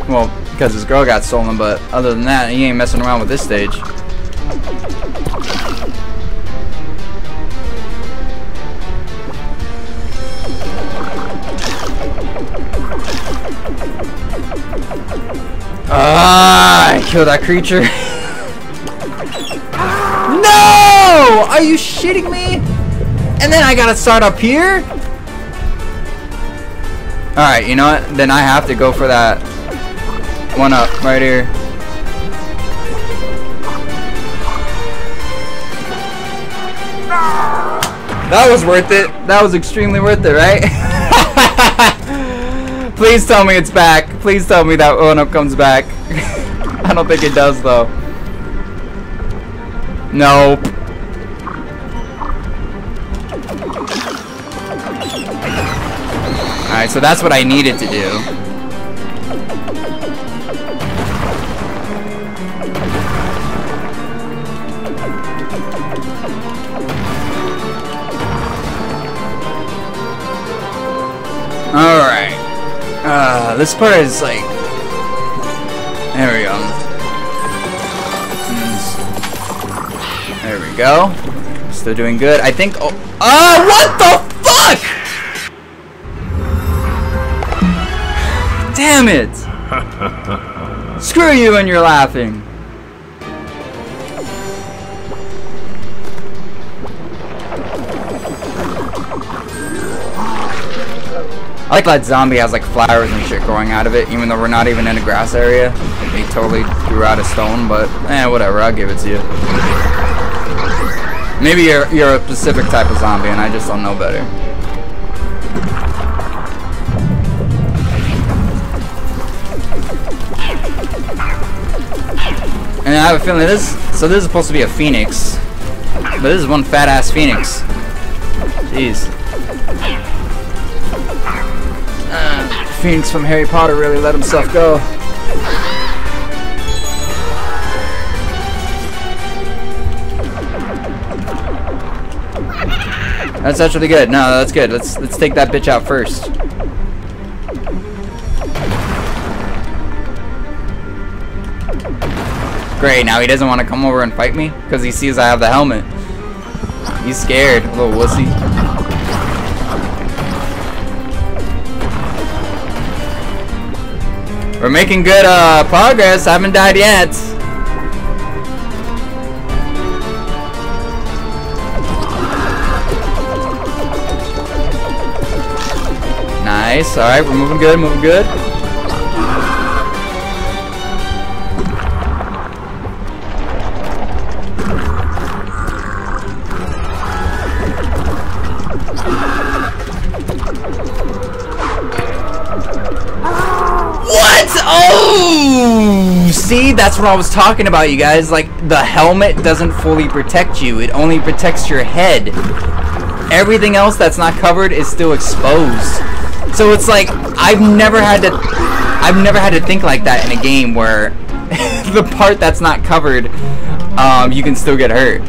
Well, because his girl got stolen, but other than that, he ain't messing around with this stage. Ah, I killed that creature. no! Are you shitting me? And then I gotta start up here? Alright, you know what? Then I have to go for that one up right here. That was worth it. That was extremely worth it, right? Please tell me it's back. Please tell me that one up comes back. I don't think it does though. Nope. So that's what I needed to do. Ah, this part is like... There we go. There we go. Still doing good. I think... Oh, oh what the Damn it! Screw you and you're laughing. I like that zombie has like flowers and shit growing out of it, even though we're not even in a grass area. He totally threw out a stone, but eh, whatever, I'll give it to you. Maybe you're, you're a specific type of zombie and I just don't know better. I have a feeling this, so this is supposed to be a phoenix. But this is one fat ass phoenix. Jeez. Uh, phoenix from Harry Potter really let himself go. That's actually good. No, that's good. Let's let's take that bitch out first. Great, now he doesn't want to come over and fight me because he sees I have the helmet. He's scared, little wussy. We're making good uh, progress. I haven't died yet. Nice. All right, we're moving good, moving good. That's what I was talking about, you guys. Like, the helmet doesn't fully protect you. It only protects your head. Everything else that's not covered is still exposed. So it's like, I've never had to... I've never had to think like that in a game where the part that's not covered, um, you can still get hurt.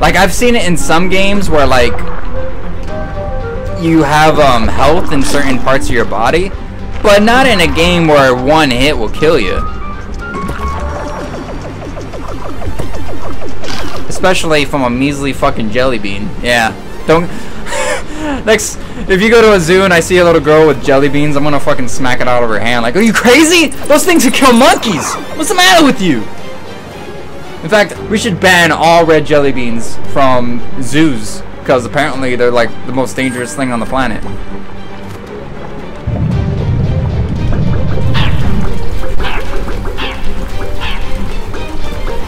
Like, I've seen it in some games where, like, you have um, health in certain parts of your body, but not in a game where one hit will kill you. Especially from a measly fucking jelly bean. Yeah. Don't... Next, if you go to a zoo and I see a little girl with jelly beans, I'm gonna fucking smack it out of her hand. Like, are you crazy? Those things can kill monkeys! What's the matter with you? In fact, we should ban all red jelly beans from zoos because apparently they're like the most dangerous thing on the planet.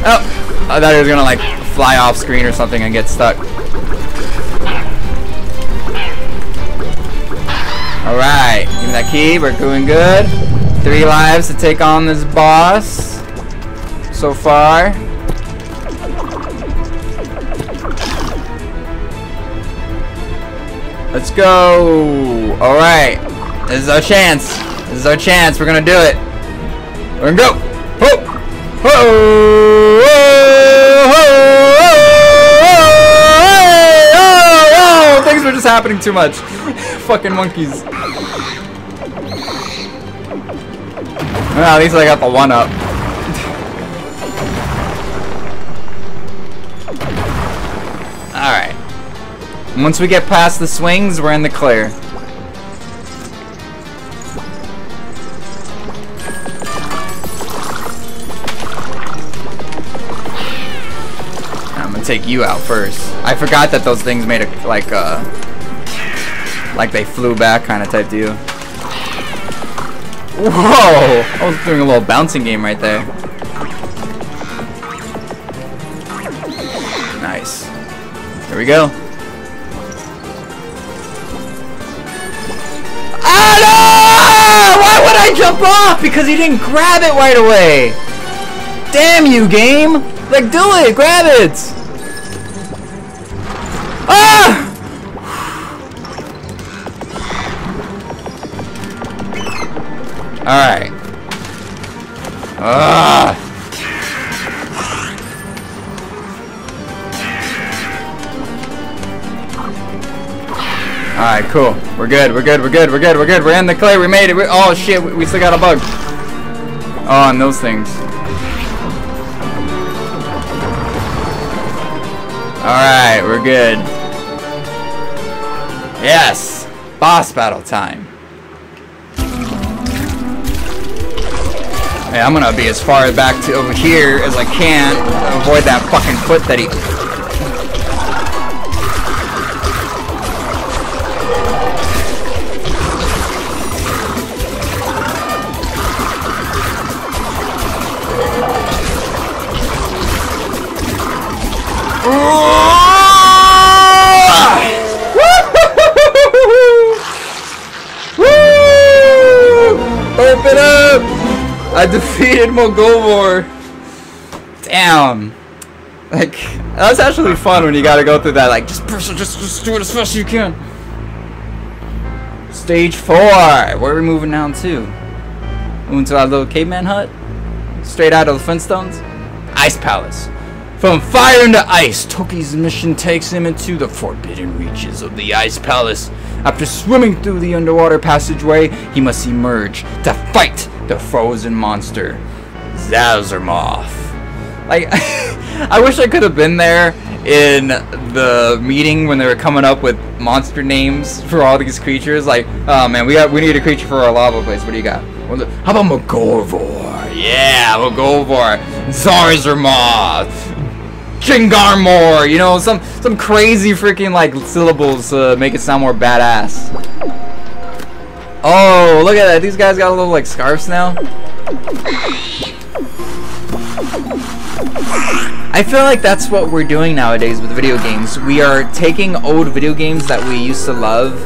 Oh, I thought he was gonna like fly off screen or something and get stuck. Alright, give me that key, we're doing good. Three lives to take on this boss so far. Let's go. All right. This is our chance. This is our chance. We're going to do it. We're going to go. Oh. Oh. Oh. Things were just happening too much. Fucking monkeys. Well, at least I got the one up. Once we get past the swings, we're in the clear. I'm gonna take you out first. I forgot that those things made a like uh like they flew back kind of type deal. Whoa! I was doing a little bouncing game right there. Nice. Here we go. Jump off? Because he didn't grab it right away. Damn you, game! Like, do it! Grab it! Ah! Alright. Ah! Alright, cool. We're good, we're good, we're good, we're good, we're good. We're in the clay, we made it. We oh shit, we, we still got a bug. Oh, and those things. Alright, we're good. Yes! Boss battle time. Hey, I'm gonna be as far back to over here as I can. Avoid that fucking foot that he I defeated Mogolvor. Damn. Like, that's actually fun when you gotta go through that. Like, just just, just do it as fast as you can. Stage four. Where are we moving now to? Moving to our little caveman hut? Straight out of the Flintstones? Ice Palace. From fire into ice, Toki's mission takes him into the forbidden reaches of the Ice Palace. After swimming through the underwater passageway, he must emerge to fight the frozen monster, Zazermoth. Like, I wish I could have been there in the meeting when they were coming up with monster names for all these creatures. Like, oh man, we got we need a creature for our lava place. What do you got? How about Mogorvor? Yeah, Mogorvor. Zazermoth. Chingarmor, you know, some some crazy freaking like syllables to make it sound more badass. Oh, look at that. These guys got a little like scarves now. I feel like that's what we're doing nowadays with video games. We are taking old video games that we used to love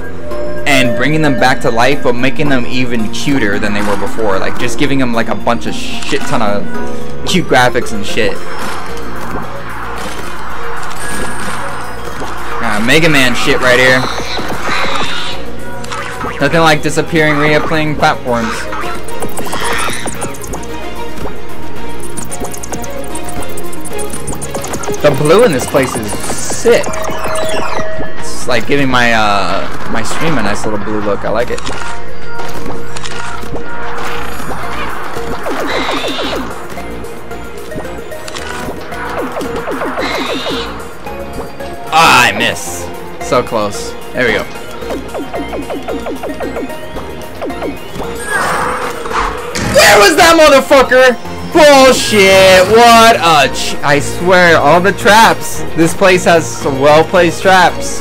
and bringing them back to life, but making them even cuter than they were before. Like, just giving them, like, a bunch of shit ton of cute graphics and shit. Uh, Mega Man shit right here. Nothing like disappearing reappearing platforms. The blue in this place is sick. It's like giving my uh my stream a nice little blue look. I like it. Ah, I miss. So close. There we go. Where was that motherfucker? Bullshit! What a I swear, all the traps. This place has some well-placed traps.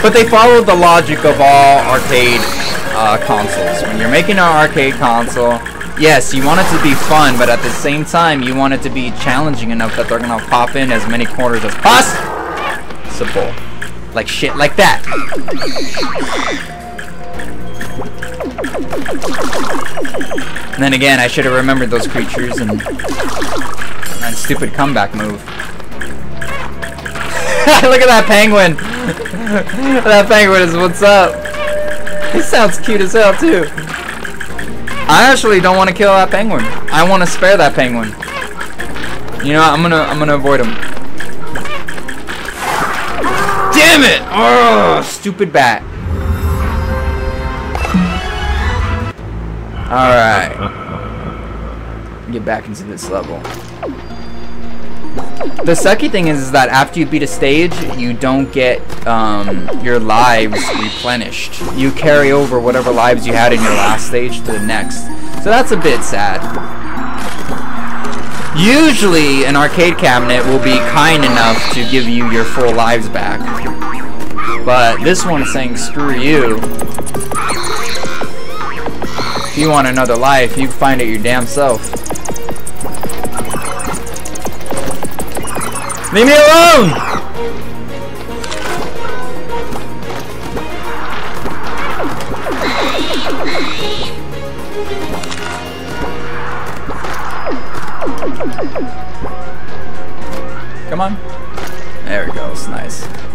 But they followed the logic of all arcade uh, consoles. When you're making an arcade console, yes, you want it to be fun, but at the same time, you want it to be challenging enough that they're gonna pop in as many corners as possible. Like shit like that. And then again, I should have remembered those creatures and that stupid comeback move. Look at that penguin! that penguin is what's up. He sounds cute as hell too. I actually don't want to kill that penguin. I want to spare that penguin. You know, I'm gonna I'm gonna avoid him. Damn it! Oh, stupid bat. Alright. Get back into this level. The sucky thing is, is that after you beat a stage, you don't get um, your lives replenished. You carry over whatever lives you had in your last stage to the next. So that's a bit sad. Usually, an arcade cabinet will be kind enough to give you your full lives back. But this one is saying, screw you. If you want another life, you find it your damn self. Leave me alone! Come on. There it goes. Nice.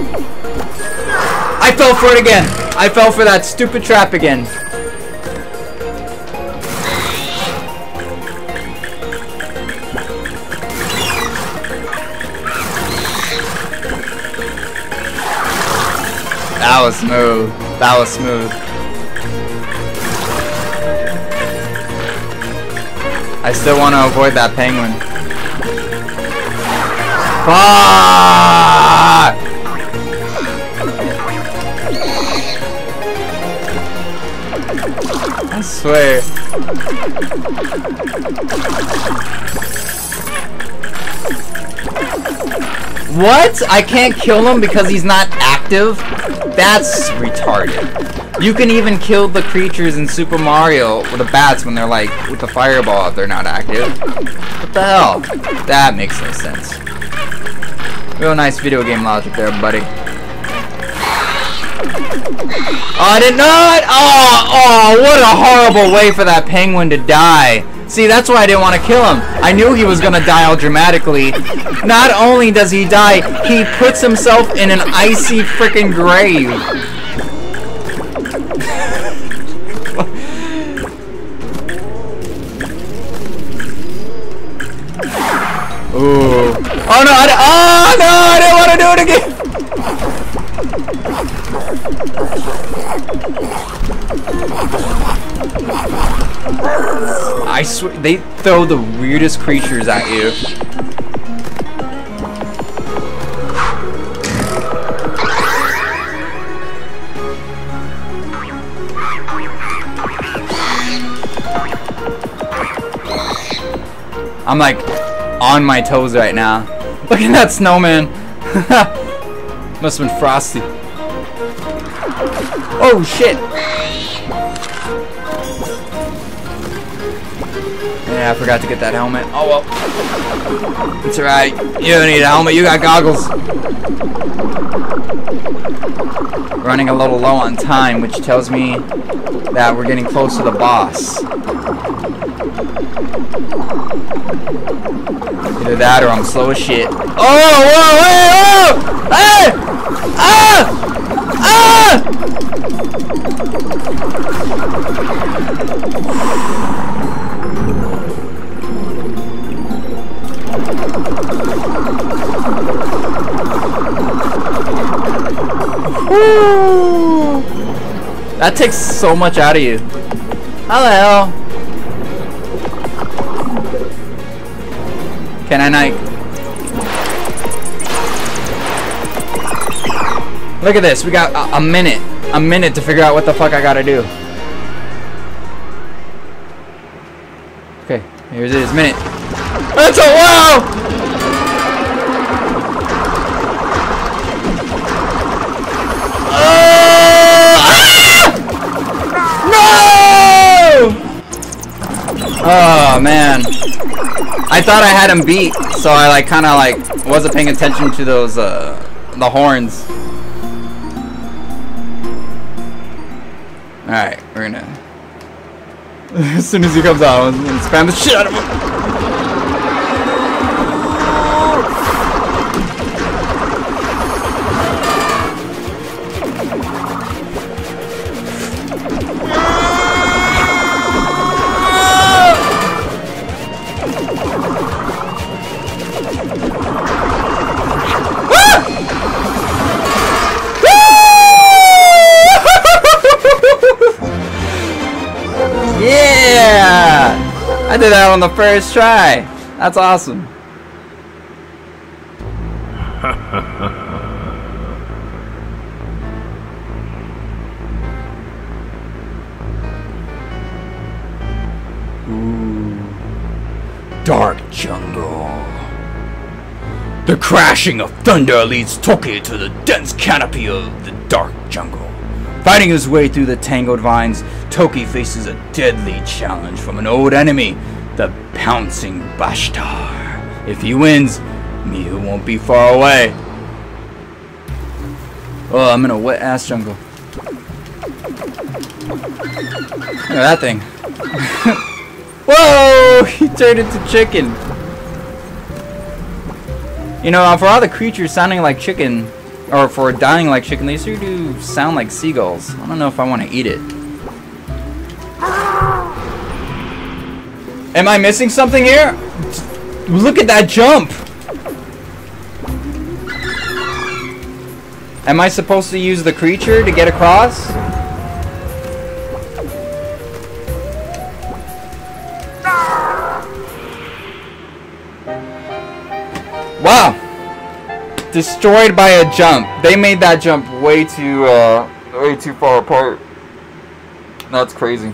I fell for it again. I fell for that stupid trap again. That was smooth. That was smooth. I still want to avoid that penguin. Fuck! I swear. What? I can't kill him because he's not active? That's retarded. You can even kill the creatures in Super Mario with the bats when they're like with the fireball if they're not active. What the hell? That makes no sense. Real nice video game logic there, buddy. Oh, I didn't! Oh, oh, what a horrible way for that penguin to die. See, that's why I didn't want to kill him. I knew he was going to die all dramatically. Not only does he die, he puts himself in an icy freaking grave. Ooh. Oh no, I, oh no, I didn't want to do it again. I swear, they throw the weirdest creatures at you. I'm like on my toes right now. Look at that snowman. Must have been frosty. Oh shit! Yeah, I forgot to get that helmet. Oh well. It's alright. You don't need a helmet, you got goggles. Running a little low on time, which tells me that we're getting close to the boss. Either that or I'm slow as shit. Oh, whoa, hey, oh! Hey! Ah! Ah! Woo! That takes so much out of you. How Can I? Look at this. We got a, a, minute. A minute to figure out what the fuck I gotta do. Okay, here it is. Minute. That's a wow! Uh, ah! No! Oh man. I thought I had him beat, so I like kind of like wasn't paying attention to those uh the horns. All right, we're gonna. as soon as he comes out, I'm gonna spam the shit out of him. Did that on the first try. That's awesome. Dark jungle. The crashing of thunder leads Toki to the dense canopy of the dark jungle. Fighting his way through the tangled vines, Toki faces a deadly challenge from an old enemy, the Pouncing Bashtar. If he wins, Miho won't be far away. Oh, I'm in a wet ass jungle. Look at that thing. Whoa! He turned into chicken. You know, for all the creatures sounding like chicken, or for dying like chicken, they sure do sound like seagulls. I don't know if I want to eat it. Am I missing something here? Look at that jump! Am I supposed to use the creature to get across? Wow! Destroyed by a jump. They made that jump way too, uh, way too far apart. That's crazy.